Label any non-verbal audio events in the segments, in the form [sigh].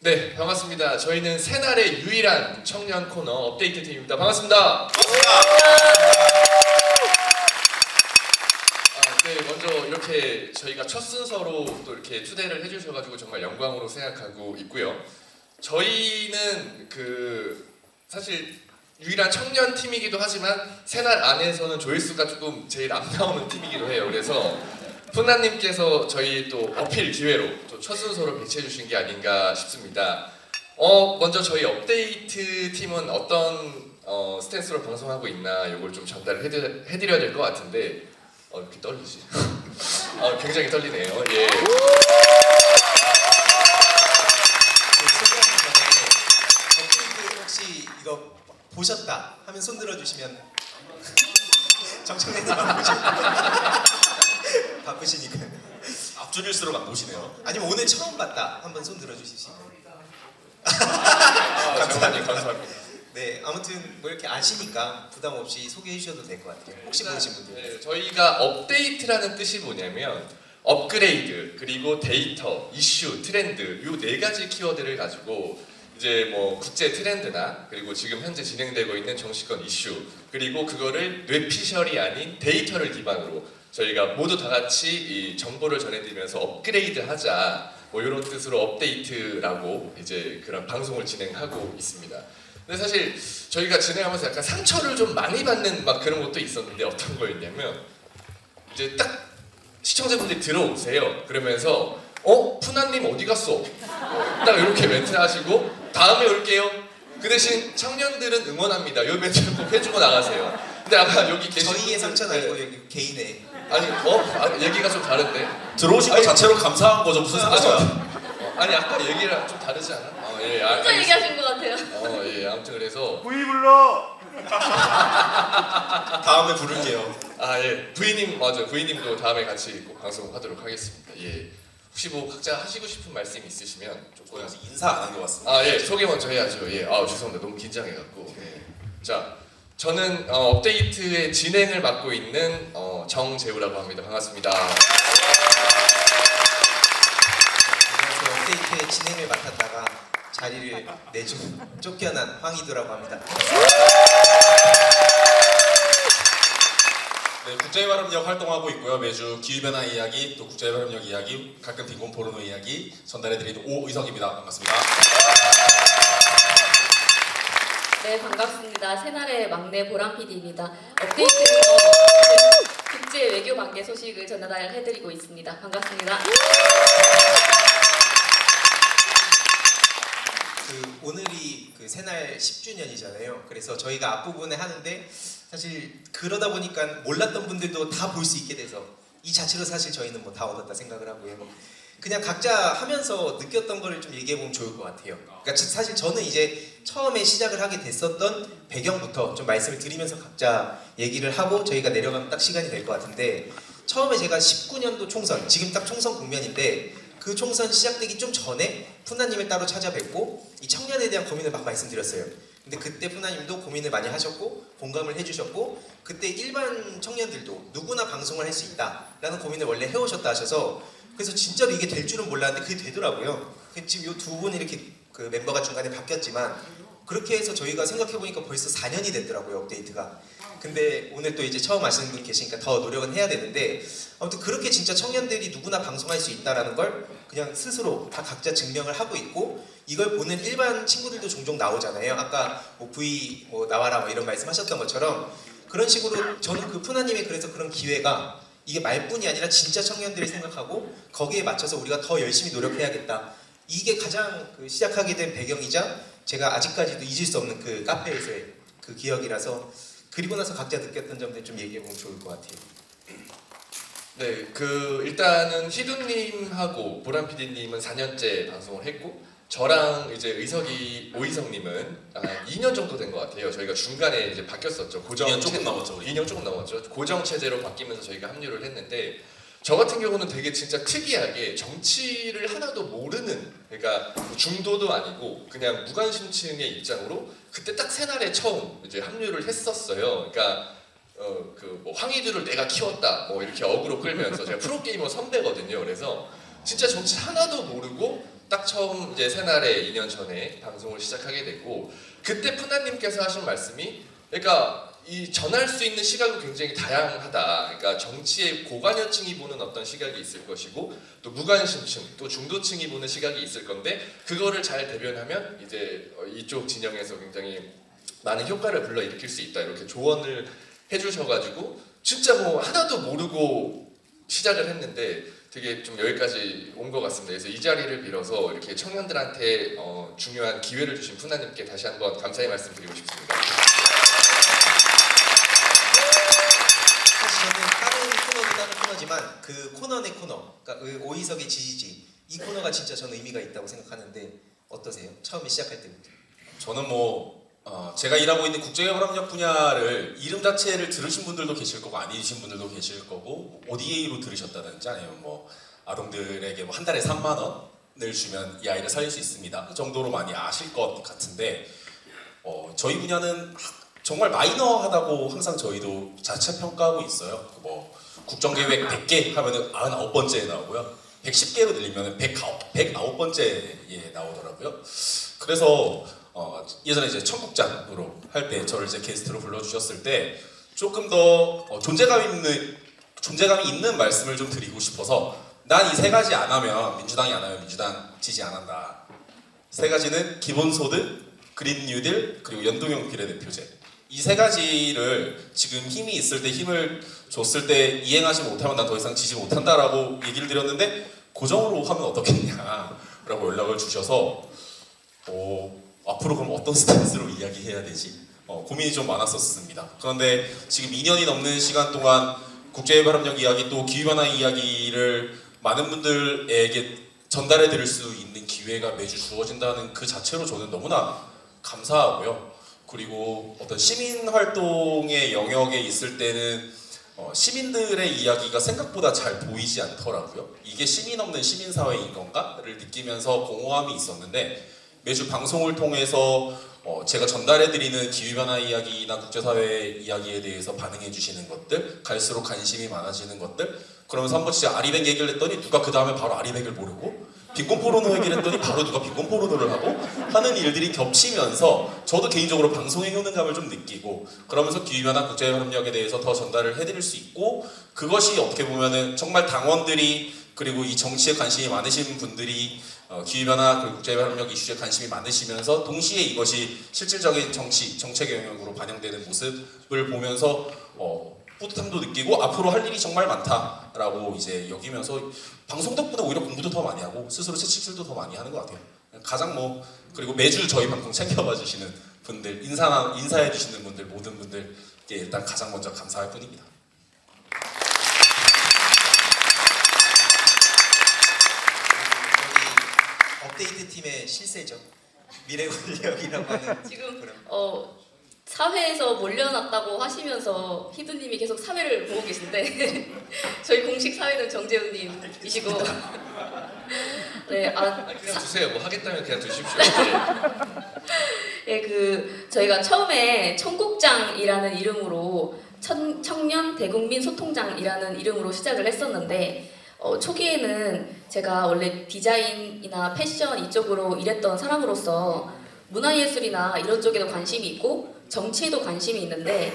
네, 반갑습니다. 저희는 새날의 유일한 청년 코너 업데이트 팀입니다. 반갑습니다. 아, 네, 먼저 이렇게 저희가 첫 순서로 또 이렇게 초대를 해주셔가지고 정말 영광으로 생각하고 있고요. 저희는 그 사실 유일한 청년 팀이기도 하지만 새날 안에서는 조회수가 조금 제일 안 나오는 팀이기도 해요. 그래서 푸나님께서 저희 또 어필 기회로 또 첫 순서로 배치해 주신 게 아닌가 싶습니다. 어 먼저 저희 업데이트 팀은 어떤 어, 스탠스로 방송하고 있나 이걸 좀 전달을 해드, 해드려야 될 것 같은데 어 이렇게 떨리지? [laughs] 어, 굉장히 떨리네요. 예. 혹시 이거 보셨다 하면 손 들어주시면 [laughs] 정청래 님 바쁘시니까 [laughs] 앞줄일수록 안 보시네요. 아니면 오늘 처음 봤다. 한번 손 들어주시면 아, 장관님 감사합니다. 네 아무튼 뭐 이렇게 아시니까 부담 없이 소개해 주셔도 될 것 같아요. 혹시 모르신 분들. 네, 저희가 업데이트라는 뜻이 뭐냐면 업그레이드 그리고 데이터, 이슈, 트렌드 요 네 가지 키워드를 가지고 이제 뭐 국제 트렌드나 그리고 지금 현재 진행되고 있는 정치권 이슈 그리고 그거를 뇌피셜이 아닌 데이터를 기반으로 저희가 모두 다 같이 이 정보를 전해드리면서 업그레이드 하자 뭐 이런 뜻으로 업데이트라고 이제 그런 방송을 진행하고 있습니다. 근데 사실 저희가 진행하면서 약간 상처를 좀 많이 받는 막 그런 것도 있었는데 어떤 거였냐면 이제 딱 시청자분들이 들어오세요. 그러면서 어 푸나님 어디 갔어? 어, 딱 이렇게 멘트 하시고 다음에 올게요. 그 대신 청년들은 응원합니다. 이 멘트를 꼭 해주고 나가세요. 근데 아까 여기 계신 저희의 상처는 아니고 개인의 아니 어 아, 얘기가 좀 다른데 들어오신 거 아니, 자체로 감사한 거죠. 무슨 상관이야? 어, 아니 아까 얘기랑 좀 다르지 않아? 어, 예, 아, 혼자 얘기하신 것 같아요. 어, 예, 아무튼 그래서 부이 불러. [laughs] 다음에 부를게요. 아, 예. 부인님 맞아요. 부인님도 다음에 같이 꼭 방송하도록 하겠습니다. 예. 혹시 뭐 각자 하시고 싶은 말씀 있으시면 조금 인사 안 한 것 같습니다. 아, 예. 소개 먼저 해야죠. 예. 아, 죄송합니다. 너무 긴장해 갖고. 네. 자, 저는 어, 업데이트의 진행을 맡고 있는 어, 정재우라고 합니다. 반갑습니다. 안녕하세요 업데이트의 진행을 맡았다가 자리를 내준 쫓겨난 황희도라고 합니다 네, 국제발음역 활동하고 있고요. 매주 기후변화 이야기, 또 국제발음역 이야기, 가끔 빈곤 포르노 이야기 전달해드리는 오의석입니다. 반갑습니다. 네, 반갑습니다. 새날의 막내 보람 PD입니다. 업데이트에서 국제 외교 관계 소식을 전달해드리고 있습니다. 반갑습니다. 그 오늘이 그 새날 10주년이잖아요. 그래서 저희가 앞부분에 하는데 사실 그러다 보니까 몰랐던 분들도 다 볼 수 있게 돼서 이 자체로 사실 저희는 뭐 다 얻었다 생각을 하고요. 그냥 각자 하면서 느꼈던 거를 좀 얘기해 보면 좋을 것 같아요. 그러니까 사실 저는 이제 처음에 시작을 하게 됐었던 배경부터 좀 말씀을 드리면서 각자 얘기를 하고 저희가 내려가면 딱 시간이 될 것 같은데 처음에 제가 19년도 총선 지금 딱 총선 국면인데 그 총선 시작되기 좀 전에 푸나님을 따로 찾아뵙고 이 청년에 대한 고민을 막 말씀드렸어요. 근데 그때 푸나님도 고민을 많이 하셨고 공감을 해주셨고 그때 일반 청년들도 누구나 방송을 할 수 있다라는 고민을 원래 해오셨다 하셔서 그래서 진짜로 이게 될 줄은 몰랐는데 그게 되더라고요. 그 지금 이 두 분 이렇게 그 멤버가 중간에 바뀌었지만 그렇게 해서 저희가 생각해 보니까 벌써 4년이 됐더라고요 업데이트가. 근데 오늘 또 이제 처음 아시는 분 계시니까 더 노력은 해야 되는데 아무튼 그렇게 진짜 청년들이 누구나 방송할 수 있다라는 걸 그냥 스스로 다 각자 증명을 하고 있고 이걸 보는 일반 친구들도 종종 나오잖아요. 아까 뭐 V 뭐 나와라 뭐 이런 말씀하셨던 것처럼 그런 식으로 저는 그 푸나님의 그래서 그런 기회가 이게 말뿐이 아니라 진짜 청년들을 생각하고 거기에 맞춰서 우리가 더 열심히 노력해야겠다. 이게 가장 그 시작하게 된 배경이자 제가 아직까지도 잊을 수 없는 그 카페에서의 그 기억이라서 그리고 나서 각자 느꼈던 점들 좀 얘기해 보면 좋을 것 같아요. 네, 그 일단은 희두님하고 보람 PD님은 4년째 방송을 했고 저랑 이제 의석이 오이성님은 한 2년 정도 된 것 같아요. 저희가 중간에 이제 바뀌었었죠. 고정 2년 조금 체- 넘었죠, 우리. 2년 조금 넘었죠. 고정 체제로 바뀌면서 저희가 합류를 했는데 저 같은 경우는 되게 진짜 특이하게 정치를 하나도 모르는 그러니까 중도도 아니고 그냥 무관심층의 입장으로 그때 딱 새날에 처음 이제 합류를 했었어요. 그러니까 어 그뭐 황희두를 내가 키웠다 뭐 이렇게 어그로 끌면서 제가 프로게이머 선배거든요. 그래서 진짜 정치 하나도 모르고 딱 처음 이제 새날에 2년 전에 방송을 시작하게 됐고 그때 푸나님께서 하신 말씀이 그러니까 이 전할 수 있는 시각은 굉장히 다양하다. 그러니까 정치의 고관여층이 보는 어떤 시각이 있을 것이고 또 무관심층, 또 중도층이 보는 시각이 있을 건데 그거를 잘 대변하면 이제 어, 이쪽 진영에서 굉장히 많은 효과를 불러일으킬 수 있다. 이렇게 조언을 해주셔가지고 진짜 뭐 하나도 모르고 시작을 했는데 되게 좀 여기까지 온 것 같습니다. 그래서 이 자리를 빌어서 이렇게 청년들한테 어, 중요한 기회를 주신 푸나님께 다시 한번 감사의 말씀 드리고 싶습니다. 사실 저는 다른 코너도 다른 코너지만 그 코너 내 코너, 그러니까 그 오이석의 지지지 이 코너가 진짜 저는 의미가 있다고 생각하는데 어떠세요? 처음에 시작할 때부터. 저는 뭐 어, 제가 일하고 있는 국제협력 분야를 이름 자체를 들으신 분들도 계실 거고 아니신 분들도 계실 거고 ODA로 들으셨다든지 아니면 뭐 아동들에게 뭐 한 달에 3만 원을 주면 이 아이를 살릴 수 있습니다 그 정도로 많이 아실 것 같은데 어, 저희 분야는 정말 마이너하다고 항상 저희도 자체 평가하고 있어요. 그뭐 국정계획 100개 하면은 99번째에 나오고요. 110개로 늘리면 109, 109번째에 나오더라고요. 그래서 어, 예전에 이제 청국장으로 할 때 저를 이제 게스트로 불러주셨을 때 조금 더 어, 존재감 있는 존재감이 있는 말씀을 좀 드리고 싶어서 난 이 세 가지 안 하면 민주당이 안 하면 민주당 지지 안 한다. 세 가지는 기본소득, 그린 뉴딜 그리고 연동형 비례대표제 이 세 가지를 지금 힘이 있을 때 힘을 줬을 때 이행하지 못하면 난 더 이상 지지 못한다라고 얘기를 드렸는데 고정으로 하면 어떻겠냐라고 연락을 주셔서 어, 앞으로 그럼 어떤 스탠스로 이야기해야 되지? 어, 고민이 좀 많았었습니다. 그런데 지금 2년이 넘는 시간 동안 국제협력 이야기 또 기후변화 이야기를 많은 분들에게 전달해 드릴 수 있는 기회가 매주 주어진다는 그 자체로 저는 너무나 감사하고요. 그리고 어떤 시민 활동의 영역에 있을 때는 어, 시민들의 이야기가 생각보다 잘 보이지 않더라고요. 이게 시민 없는 시민 사회인 건가를 느끼면서 공허함이 있었는데 매주 방송을 통해서 어, 제가 전달해드리는 기후변화 이야기나 국제사회 이야기에 대해서 반응해 주시는 것들, 갈수록 관심이 많아지는 것들, 그러면서 한번 진짜 아리백 얘기를 했더니 누가 그 다음에 바로 아리백을 모르고 빈곤 포르노 얘기를 했더니 바로 누가 빈곤 포르노를 하고 하는 일들이 겹치면서 저도 개인적으로 방송의 효능감을 좀 느끼고 그러면서 기후변화 국제협력에 대해서 더 전달을 해드릴 수 있고 그것이 어떻게 보면은 정말 당원들이 그리고 이 정치에 관심이 많으신 분들이 어, 기후변화 그리고 국제협력 이슈에 관심이 많으시면서 동시에 이것이 실질적인 정치 정책의 영역으로 반영되는 모습을 보면서 어, 뿌듯함도 느끼고 앞으로 할 일이 정말 많다라고 이제 여기면서 방송 덕분에 오히려 공부도 더 많이 하고 스스로 채찍질도 더 많이 하는 것 같아요. 가장 뭐 그리고 매주 저희 방송 챙겨봐 주시는 분들 인사 인사해 주시는 분들 모든 분들께 일단 가장 먼저 감사할 뿐입니다. 여기 업데이트 팀의 실세죠. 미래 권력이라고 하는 [laughs] 지금 그런. 어, 사회에서 몰려났다고 하시면서 희두님이 계속 사회를 보고 계신데 [laughs] 저희 공식 사회는 정재훈님이시고 [laughs] 네, 아, 아, 그냥 주세요. 뭐 하겠다면 그냥 두십시오. 네. 예, 그 저희가 처음에 청국장이라는 이름으로 천, 청년 대국민 소통장이라는 이름으로 시작을 했었는데 어, 초기에는 제가 원래 디자인이나 패션 이쪽으로 일했던 사람으로서 문화예술이나 이런 쪽에도 관심이 있고 정치에도 관심이 있는데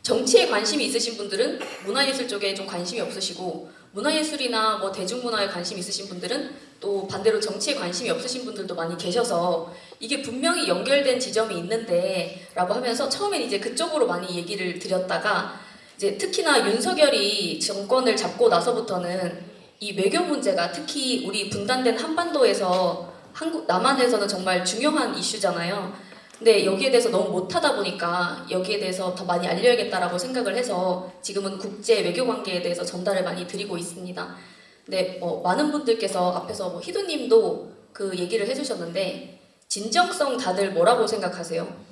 정치에 관심이 있으신 분들은 문화예술 쪽에 좀 관심이 없으시고 문화예술이나 뭐 대중문화에 관심 있으신 분들은 또 반대로 정치에 관심이 없으신 분들도 많이 계셔서 이게 분명히 연결된 지점이 있는데 라고 하면서 처음엔 이제 그쪽으로 많이 얘기를 드렸다가 이제 특히나 윤석열이 정권을 잡고 나서부터는 이 외교 문제가 특히 우리 분단된 한반도에서 한국 남한에서는 정말 중요한 이슈잖아요. 근데 여기에 대해서 너무 못하다 보니까 여기에 대해서 더 많이 알려야겠다라고 생각을 해서 지금은 국제 외교 관계에 대해서 전달을 많이 드리고 있습니다. 근데 어, 많은 분들께서 앞에서 뭐 희두님도 그 얘기를 해주셨는데 진정성 다들 뭐라고 생각하세요?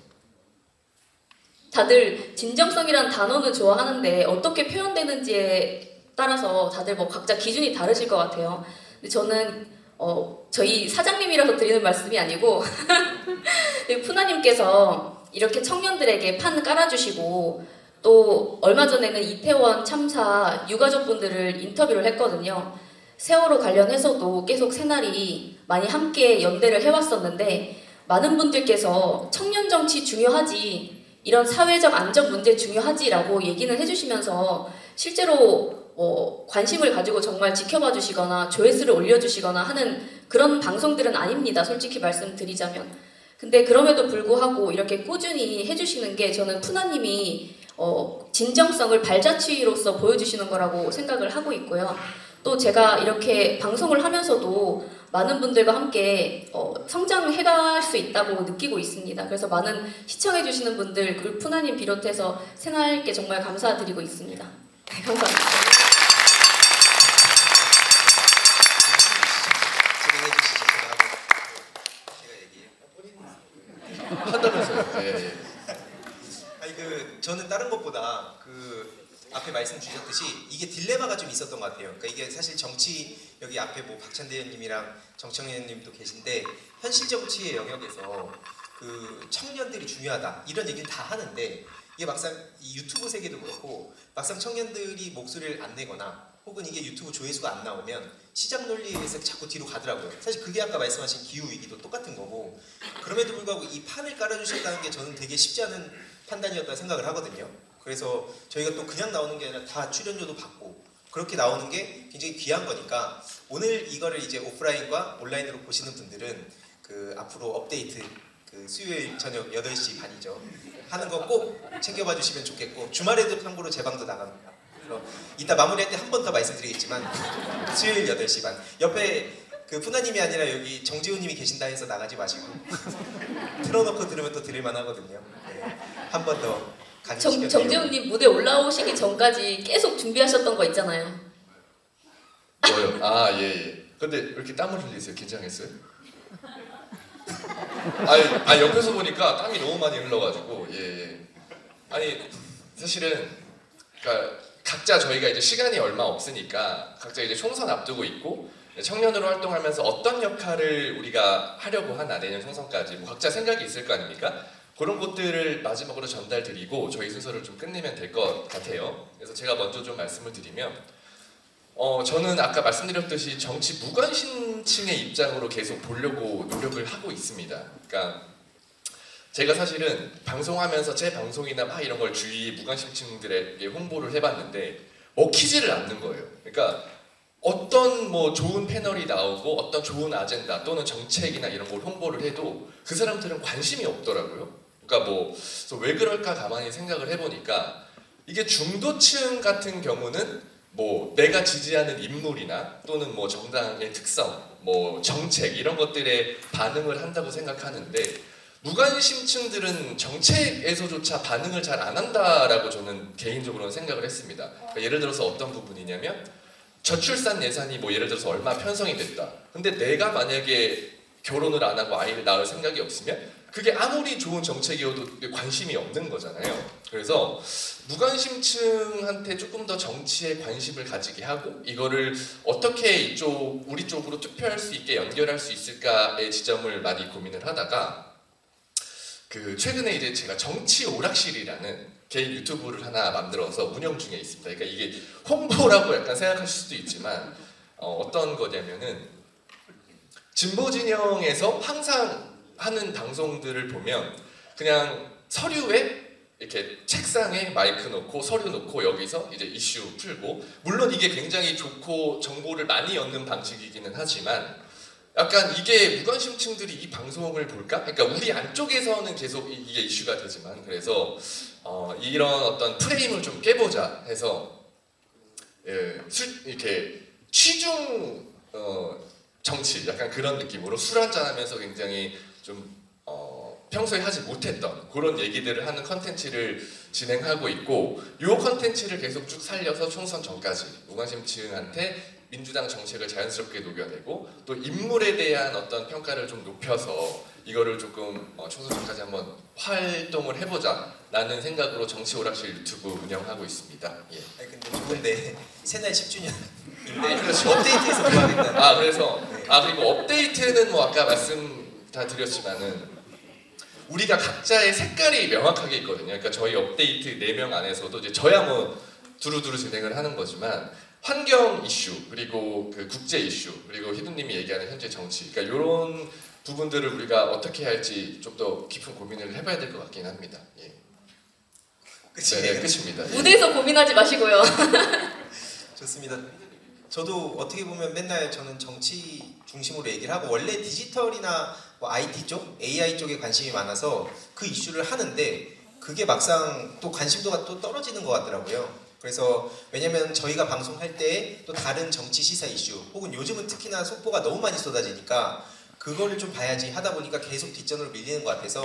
다들 진정성이란 단어는 좋아하는데 어떻게 표현되는지에 따라서 다들 뭐 각자 기준이 다르실 것 같아요. 근데 저는 어, 저희 사장님이라서 드리는 말씀이 아니고 [laughs] 푸나님께서 이렇게 청년들에게 판 깔아주시고 또 얼마 전에는 이태원 참사 유가족분들을 인터뷰를 했거든요. 세월호 관련해서도 계속 새날이 많이 함께 연대를 해왔었는데 많은 분들께서 청년 정치 중요하지 이런 사회적 안전 문제 중요하지라고 얘기는 해주시면서 실제로 어, 관심을 가지고 정말 지켜봐 주시거나 조회수를 올려주시거나 하는 그런 방송들은 아닙니다. 솔직히 말씀드리자면. 근데 그럼에도 불구하고 이렇게 꾸준히 해주시는 게 저는 푸나님이 어, 진정성을 발자취로서 보여주시는 거라고 생각을 하고 있고요. 또 제가 이렇게 방송을 하면서도 많은 분들과 함께 어, 성장해갈 수 있다고 느끼고 있습니다. 그래서 많은 시청해주시는 분들, 그리고 푸나님 비롯해서 새날께 정말 감사드리고 있습니다. 네, 감사합니다. 진행해 주시죠. 제가 하고 제가 얘기해요. 한다면서요. 예, 예. 아니 그 저는 다른 것보다 그 앞에 말씀 주셨듯이 이게 딜레마가 좀 있었던 것 같아요. 그러니까 이게 사실 정치 여기 앞에 뭐 박찬대 의원님이랑 정청래 의원님도 계신데 현실 정치의 영역에서 그 청년들이 중요하다 이런 얘기를 다 하는데 이게 막상 이 유튜브 세계도 그렇고 막상 청년들이 목소리를 안 내거나 혹은 이게 유튜브 조회수가 안 나오면 시장 논리에 의해서 자꾸 뒤로 가더라고요. 사실 그게 아까 말씀하신 기후 위기도 똑같은 거고 그럼에도 불구하고 이 판을 깔아주셨다는 게 저는 되게 쉽지 않은 판단이었다 생각을 하거든요. 그래서 저희가 또 그냥 나오는 게 아니라 다 출연료도 받고 그렇게 나오는 게 굉장히 귀한 거니까 오늘 이거를 이제 오프라인과 온라인으로 보시는 분들은 그 앞으로 업데이트 그 수요일 저녁 8시 반이죠. 하는 거 꼭 챙겨봐 주시면 좋겠고 주말에도 참고로 제 방도 나갑니다. 그래서 이따 마무리할 때 한 번 더 말씀드리겠지만 수요일 8시 반 옆에 그 푸나님이 아니라 여기 정지훈님이 계신다 해서 나가지 마시고 틀어놓고 들으면 또 들을만 하거든요. 네. 한번 더 정, 정재훈님 무대 올라오시기 전까지 계속 준비하셨던 거 있잖아요. 뭐요? 아, 예, 예. 근데 왜 이렇게 땀을 흘리세요? 긴장했어요? [laughs] 아니, 아, 옆에서 보니까 땀이 너무 많이 흘러가지고, 예, 예. 아니, 사실은, 그러니까 각자 저희가 이제 시간이 얼마 없으니까 각자 이제 총선 앞두고 있고, 청년으로 활동하면서 어떤 역할을 우리가 하려고 하나, 내년 총선까지. 뭐 각자 생각이 있을 거 아닙니까? 그런 것들을 마지막으로 전달드리고 저희 순서를 좀 끝내면 될 것 같아요. 그래서 제가 먼저 좀 말씀을 드리면, 어, 저는 아까 말씀드렸듯이 정치 무관심층의 입장으로 계속 보려고 노력을 하고 있습니다. 그러니까 제가 사실은 방송하면서 제 방송이나 막 이런 걸 주위 무관심층들에게 홍보를 해봤는데 먹히지를 않는 거예요. 그러니까 어떤 뭐 좋은 패널이 나오고 어떤 좋은 아젠다 또는 정책이나 이런 걸 홍보를 해도 그 사람들은 관심이 없더라고요. 그러니까 뭐 왜 그럴까 가만히 생각을 해보니까 이게 중도층 같은 경우는 뭐 내가 지지하는 인물이나 또는 뭐 정당의 특성, 뭐 정책 이런 것들에 반응을 한다고 생각하는데 무관심층들은 정책에서조차 반응을 잘 안 한다라고 저는 개인적으로는 생각을 했습니다. 그러니까 예를 들어서 어떤 부분이냐면 저출산 예산이 뭐 예를 들어서 얼마 편성이 됐다. 근데 내가 만약에 결혼을 안 하고 아이를 낳을 생각이 없으면 그게 아무리 좋은 정책이어도 관심이 없는 거잖아요. 그래서 무관심층한테 조금 더 정치에 관심을 가지게 하고 이거를 어떻게 이쪽 우리 쪽으로 투표할 수 있게 연결할 수 있을까의 지점을 많이 고민을 하다가 그 최근에 이제 제가 정치 오락실이라는 개인 유튜브를 하나 만들어서 운영 중에 있습니다. 그러니까 이게 홍보라고 약간 생각하실 수도 있지만 어, 어떤 거냐면은 진보 진영에서 항상 하는 방송들을 보면 그냥 서류에 이렇게 책상에 마이크 놓고 서류 놓고 여기서 이제 이슈 풀고 물론 이게 굉장히 좋고 정보를 많이 얻는 방식이기는 하지만 약간 이게 무관심층들이 이 방송을 볼까? 그러니까 우리 안쪽에서는 계속 이- 이게 이슈가 되지만 그래서 어, 이런 어떤 프레임을 좀 깨보자 해서 예, 술, 이렇게 취중 어, 정치 약간 그런 느낌으로 술 한잔 하면서 굉장히 좀 어, 평소에 하지 못했던 그런 얘기들을 하는 컨텐츠를 진행하고 있고 이 컨텐츠를 계속 쭉 살려서 총선 전까지 무관심층한테 민주당 정책을 자연스럽게 녹여내고 또 인물에 대한 어떤 평가를 좀 높여서 이거를 조금 어, 총선 전까지 한번 활동을 해보자 라는 생각으로 정치 오락실 유튜브 운영하고 있습니다. 예. 아니 근데 좋은데 [laughs] 새날 10주년 인데 아, 그렇죠. 업데이트해서. 아 그래서 아 그리고 업데이트는 뭐 아까 말씀 다 드렸지만은 우리가 각자의 색깔이 명확하게 있거든요. 그러니까 저희 업데이트 4명 안에서도 이제 저야 뭐 두루두루 진행을 하는 거지만 환경 이슈 그리고 그 국제 이슈 그리고 희두님이 얘기하는 현재 정치 그러니까 이런 부분들을 우리가 어떻게 할지 좀 더 깊은 고민을 해봐야 될 것 같긴 합니다. 예. 네, 네, 끝입니다. 예. 무대에서 고민하지 마시고요. [laughs] 좋습니다. 저도 어떻게 보면 맨날 저는 정치 중심으로 얘기를 하고 원래 디지털이나 뭐 IT 쪽, AI 쪽에 관심이 많아서 그 이슈를 하는데 그게 막상 또 관심도가 또 떨어지는 것 같더라고요. 그래서 왜냐면 저희가 방송할 때 또 다른 정치 시사 이슈 혹은 요즘은 특히나 속보가 너무 많이 쏟아지니까 그거를 좀 봐야지 하다 보니까 계속 뒷전으로 밀리는 것 같아서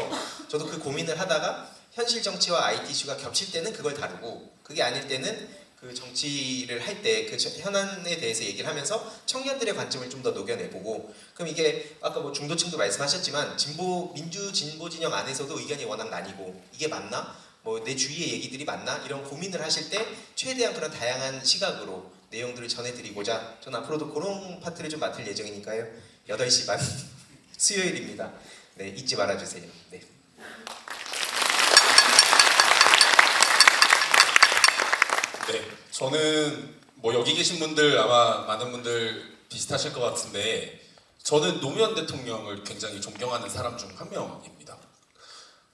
저도 그 고민을 하다가 현실 정치와 IT 이슈가 겹칠 때는 그걸 다루고 그게 아닐 때는 그 정치를 할 때 그 현안에 대해서 얘기를 하면서 청년들의 관점을 좀 더 녹여내보고 그럼 이게 아까 뭐 중도층도 말씀하셨지만 진보 민주 진보 진영 안에서도 의견이 워낙 나뉘고 이게 맞나? 뭐 내 주위의 얘기들이 맞나? 이런 고민을 하실 때 최대한 그런 다양한 시각으로 내용들을 전해드리고자 저는 앞으로도 그런 파트를 좀 맡을 예정이니까요. 8시 반 [laughs] 수요일입니다. 네 잊지 말아주세요. 네. 네, 저는 뭐 여기 계신 분들 아마 많은 분들 비슷하실 것 같은데 저는 노무현 대통령을 굉장히 존경하는 사람 중 한 명입니다.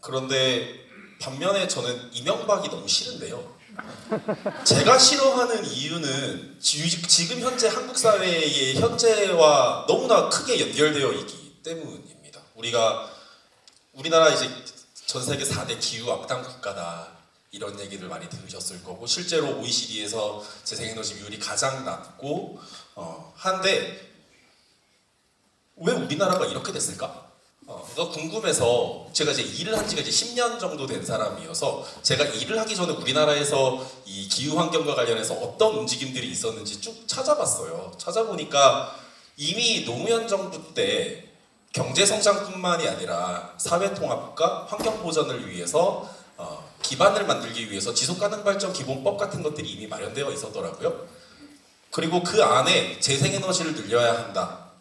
그런데 반면에 저는 이명박이 너무 싫은데요. 제가 싫어하는 이유는 지- 지금 현재 한국 사회의 현재와 너무나 크게 연결되어 있기 때문입니다. 우리가 우리나라 이제 전 세계 4대 기후 악당 국가다 이런 얘기를 많이 들으셨을 거고 실제로 OECD에서 재생에너지 비율이 가장 낮고 어, 한데 왜 우리나라가 이렇게 됐을까? 어, 궁금해서 제가 이제 일을 한 지가 이제 10년 정도 된 사람이어서 제가 일을 하기 전에 우리나라에서 이 기후 환경과 관련해서 어떤 움직임들이 있었는지 쭉 찾아봤어요. 찾아보니까 이미 노무현 정부 때 경제 성장뿐만이 아니라 사회 통합과 환경 보전을 위해서 어, 기반을 만들기 위해서 지속 가능 발전 기본법 같은 것들이 이미 마련되어 있었더라고요. 그리고 그 안에 재생에너지를 늘려야 한다.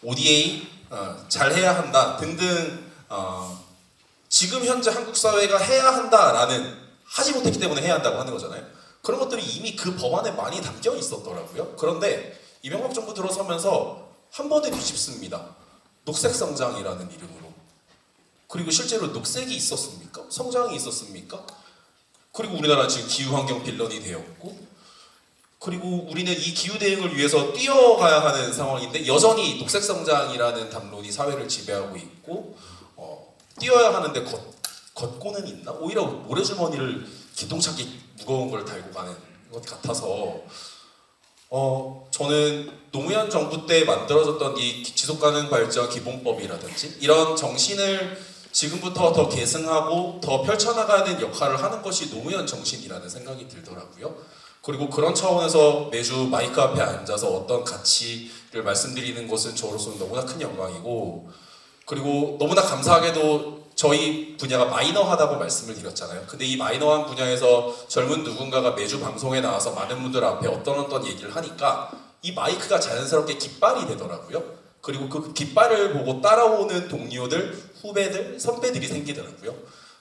ODA 어, 잘 해야 한다 등등 어, 지금 현재 한국 사회가 해야 한다라는 하지 못했기 때문에 해야 한다고 하는 거잖아요. 그런 것들이 이미 그 법안에 많이 담겨 있었더라고요. 그런데 이명박 정부 들어서면서 한 번에 뒤집습니다. 녹색 성장이라는 이름으로. 그리고 실제로 녹색이 있었습니까? 성장이 있었습니까? 그리고 우리나라 지금 기후환경 빌런이 되었고 그리고 우리는 이 기후 대응을 위해서 뛰어가야 하는 상황인데 여전히 녹색 성장이라는 담론이 사회를 지배하고 있고 어, 뛰어야 하는데 걷, 걷고는 있나? 오히려 모래주머니를 기똥차게 무거운 걸 달고 가는 것 같아서 어, 저는 노무현 정부 때 만들어졌던 이 지속가능 발전 기본법이라든지 이런 정신을 지금부터 더 계승하고 더 펼쳐나가는 역할을 하는 것이 노무현 정신이라는 생각이 들더라고요. 그리고 그런 차원에서 매주 마이크 앞에 앉아서 어떤 가치를 말씀드리는 것은 저로서는 너무나 큰 영광이고 그리고 너무나 감사하게도 저희 분야가 마이너하다고 말씀을 드렸잖아요. 근데 이 마이너한 분야에서 젊은 누군가가 매주 방송에 나와서 많은 분들 앞에 어떤 어떤 얘기를 하니까 이 마이크가 자연스럽게 깃발이 되더라고요. 그리고 그 깃발을 보고 따라오는 동료들, 후배들, 선배들이 생기더라고요.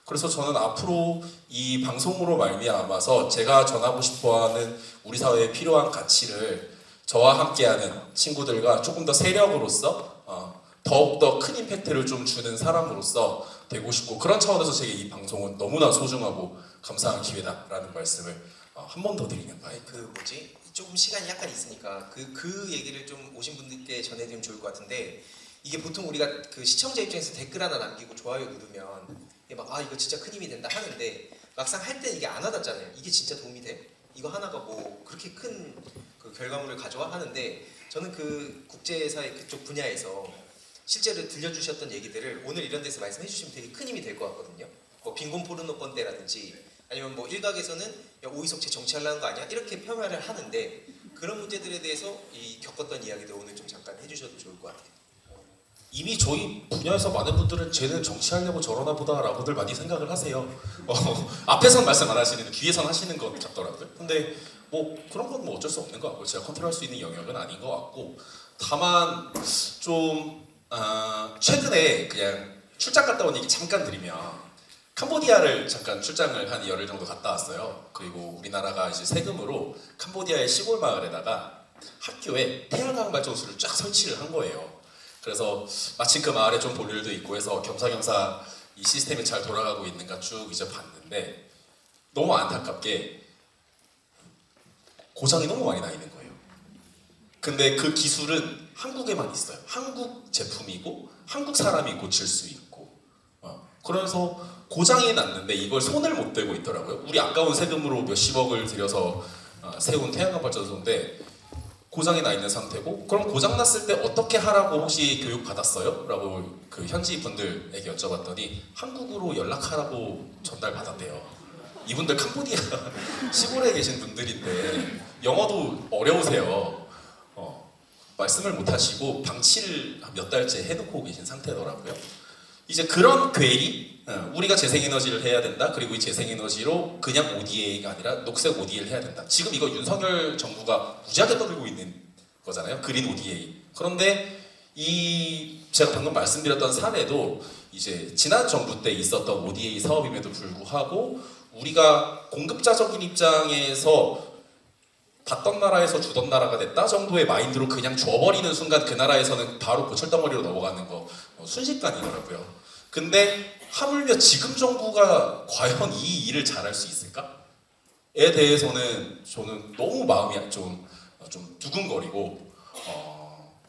그래서 저는 앞으로 이 방송으로 말미암아서 제가 전하고 싶어하는 우리 사회에 필요한 가치를 저와 함께하는 친구들과 조금 더 세력으로서 어, 더욱더 큰 임팩트를 좀 주는 사람으로서 되고 싶고 그런 차원에서 제게 이 방송은 너무나 소중하고 감사한 기회다라는 말씀을 어, 한번 더 드리는 바에 그 뭐지 조금 시간이 약간 있으니까 그 그 얘기를 좀 오신 분들께 전해드리면 좋을 것 같은데 이게 보통 우리가 그 시청자 입장에서 댓글 하나 남기고 좋아요 누르면 막 아 이거 진짜 큰 힘이 된다 하는데 막상 할 때 이게 안 와닿잖아요. 이게 진짜 도움이 돼? 이거 하나가 뭐 그렇게 큰 그 결과물을 가져와 하는데 저는 그 국제사회 그쪽 분야에서 실제로 들려주셨던 얘기들을 오늘 이런 데서 말씀해 주시면 되게 큰 힘이 될 것 같거든요. 뭐 빈곤 포르노 건대라든지 아니면 뭐 일각에서는 야, 오이석채 정치하려는 거 아니야? 이렇게 폄하를 하는데 그런 문제들에 대해서 이 겪었던 이야기들 오늘 좀 잠깐 해주셔도 좋을 것 같아요. 이미 저희 분야에서 많은 분들은 쟤는 정치하려고 저러나 보다라고들 많이 생각을 하세요. 어, [laughs] 앞에선 말씀 안 하시는데 뒤에선 하시는 것 같더라고요. 근데 뭐 그런 건 뭐 어쩔 수 없는 것 같고 제가 컨트롤할 수 있는 영역은 아닌 것 같고 다만 좀 아, 최근에 그냥 출장 갔다 온 얘기 잠깐 드리면 캄보디아를 잠깐 출장을 한 열흘 정도 갔다 왔어요. 그리고 우리나라가 이제 세금으로 캄보디아의 시골 마을에다가 학교에 태양광 발전소를 쫙 설치를 한 거예요. 그래서 마침 그 마을에 좀 볼 일도 있고 해서 겸사겸사 이 시스템이 잘 돌아가고 있는가 쭉 이제 봤는데 너무 안타깝게 고장이 너무 많이 나 있는 거예요. 근데 그 기술은 한국에만 있어요. 한국 제품이고 한국 사람이 고칠 수 있고. 어, 그래서 고장이 났는데 이걸 손을 못 대고 있더라고요. 우리 아까운 세금으로 몇십억을 들여서 어, 세운 태양광 발전소인데 고장이 나 있는 상태고 그럼 고장 났을 때 어떻게 하라고 혹시 교육 받았어요? 라고 그 현지 분들에게 여쭤봤더니 한국으로 연락하라고 전달 받았대요. 이분들 캄보디아 [laughs] 시골에 계신 분들인데 영어도 어려우세요. 어, 말씀을 못 하시고 방치를 몇 달째 해놓고 계신 상태더라고요. 이제 그런 괴리, 어, 우리가 재생에너지를 해야 된다. 그리고 이 재생에너지로 그냥 ODA가 아니라 녹색 ODA를 해야 된다. 지금 이거 윤석열 정부가 무지하게 떠들고 있는 거잖아요. 그린 ODA. 그런데 이 제가 방금 말씀드렸던 사례도 이제 지난 정부 때 있었던 ODA 사업임에도 불구하고 우리가 공급자적인 입장에서 받던 나라에서 주던 나라가 됐다 정도의 마인드로 그냥 줘버리는 순간 그 나라에서는 바로 고철덩어리로 넘어가는 거 어, 순식간이더라고요. 근데 하물며 지금 정부가 과연 이 일을 잘할 수 있을까?에 대해서는 저는 너무 마음이 좀, 어, 좀 두근거리고 어,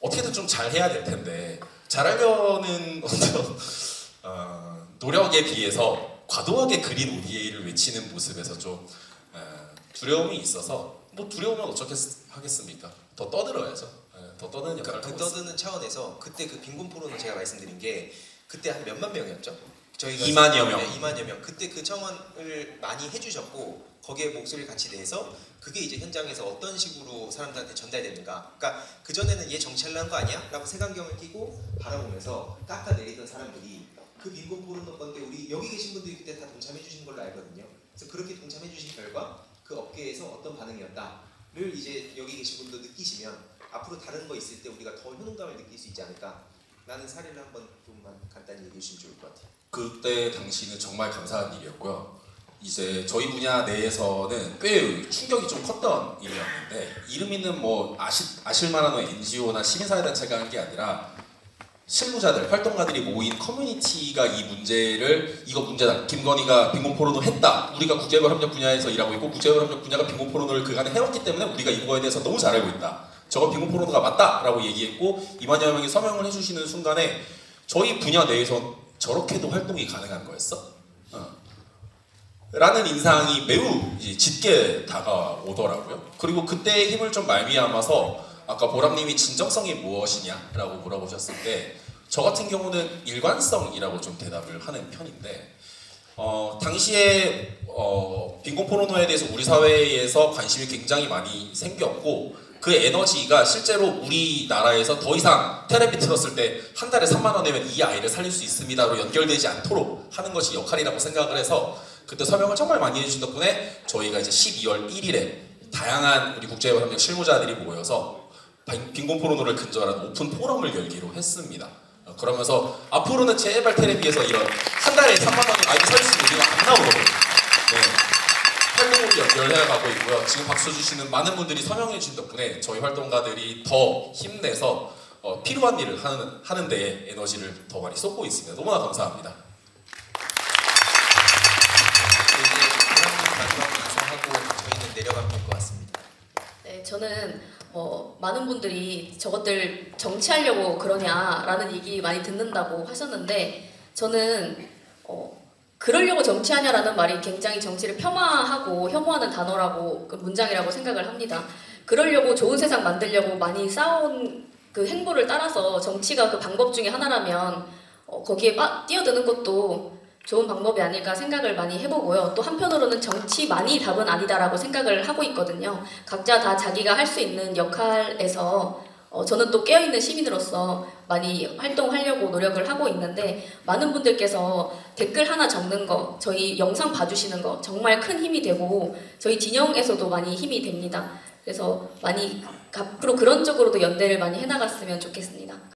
어떻게든 좀 잘해야 될 텐데 잘하려는 [laughs] 어, 노력에 비해서 과도하게 그린 ODA를 외치는 모습에서 좀 어, 두려움이 있어서 뭐 두려우면 어쩌겠습니까? 더 떠들어야죠. 예, 더 떠드는 역할을 그러니까 그 있습니다. 떠드는 차원에서 그때 그 빈곤 포로는 제가 말씀드린 게 그때 한 몇만 명이었죠. 저희가 2만여 명. 네, 2만여 명. 그때 그 청원을 많이 해주셨고 거기에 목소리를 같이 내서 그게 이제 현장에서 어떤 식으로 사람들한테 전달되는가. 그러니까 그 전에는 얘 정치하려는 거 아니야?라고 색안경을 끼고 바라보면서 깎아 내리던 사람들이 그 빈곤 포로는 건데 우리 여기 계신 분들이 그때 다 동참해 주신 걸로 알거든요. 그래서 그렇게 동참해 주신 결과 그 업계에서 어떤 반응이었다를 이제 여기 계신 분도 느끼시면 앞으로 다른 거 있을 때 우리가 더 효능감을 느낄 수 있지 않을까 라는 사례를 한번 좀만 간단히 얘기해 주시면 좋을 것 같아요. 그때 당시는 정말 감사한 일이었고요. 이제 저희 분야 내에서는 꽤 충격이 좀 컸던 일이었는데 이름 있는 뭐 아시, 아실 만한 NGO나 시민사회단체가 한 게 아니라 실무자들, 활동가들이 모인 커뮤니티가 이 문제를 이거 문제다. 김건희가 빈곤 포르노 했다. 우리가 국제개발협력 분야에서 일하고 있고 국제개발협력 분야가 빈곤 포르노를 그간에 해왔기 때문에 우리가 이거에 대해서 너무 잘 알고 있다. 저건 빈곤 포르노가 맞다라고 얘기했고 2만여 명이 서명을 해주시는 순간에 저희 분야 내에서 저렇게도 활동이 가능한 거였어? 어. 라는 인상이 매우 짙게 다가오더라고요. 그리고 그때 힘을 좀 말미암아서 아까 보람님이 진정성이 무엇이냐라고 물어보셨을 때 저 같은 경우는 일관성이라고 좀 대답을 하는 편인데 어, 당시에 어, 빈곤 포르노에 대해서 우리 사회에서 관심이 굉장히 많이 생겼고 그 에너지가 실제로 우리나라에서 더 이상 테레비 틀었을 때 한 달에 3만 원 내면 이 아이를 살릴 수 있습니다로 연결되지 않도록 하는 것이 역할이라고 생각을 해서 그때 서명을 정말 많이 해주신 덕분에 저희가 이제 12월 1일에 다양한 우리 국제협력 실무자들이 모여서 빈- 빈곤 포르노를 근절하는 오픈 포럼을 열기로 했습니다. 어, 그러면서 앞으로는 제발 텔레비에서 이런 한 달에 3만 원으로 아이들 살릴 수 있는 얘기가 안 나오도록 네. 연결해 가고 있고요. 지금 박수 주시는 많은 분들이 서명해 주신 덕분에 저희 활동가들이 더 힘내서 어, 필요한 일을 하는, 하는 데에 에너지를 더 많이 쏟고 있습니다. 너무나 감사합니다. 네, 저는 어, 많은 분들이 저것들 정치하려고 그러냐라는 얘기 많이 듣는다고 하셨는데 저는 어, 그러려고 정치하냐라는 말이 굉장히 정치를 폄하하고 혐오하는 단어라고 그 문장이라고 생각을 합니다. 그러려고 좋은 세상 만들려고 많이 싸운 그 행보를 따라서 정치가 그 방법 중에 하나라면 어, 거기에 빠, 뛰어드는 것도 좋은 방법이 아닐까 생각을 많이 해보고요. 또 한편으로는 정치만이 답은 아니다라고 생각을 하고 있거든요. 각자 다 자기가 할 수 있는 역할에서 어, 저는 또 깨어있는 시민으로서 많이 활동하려고 노력을 하고 있는데 많은 분들께서 댓글 하나 적는 거, 저희 영상 봐주시는 거 정말 큰 힘이 되고 저희 진영에서도 많이 힘이 됩니다. 그래서 많이 앞으로 그런 쪽으로도 연대를 많이 해나갔으면 좋겠습니다.